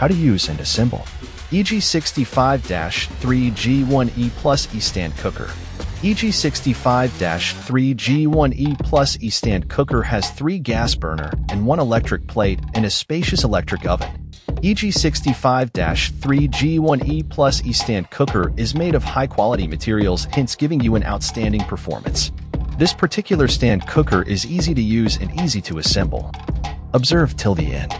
How to use and assemble. EG65-3G1E Plus E-Stand Cooker. EG65-3G1E Plus E-Stand Cooker has three gas burner and one electric plate and a spacious electric oven. EG65-3G1E Plus E-Stand Cooker is made of high-quality materials, hence giving you an outstanding performance. This particular stand cooker is easy to use and easy to assemble. Observe till the end.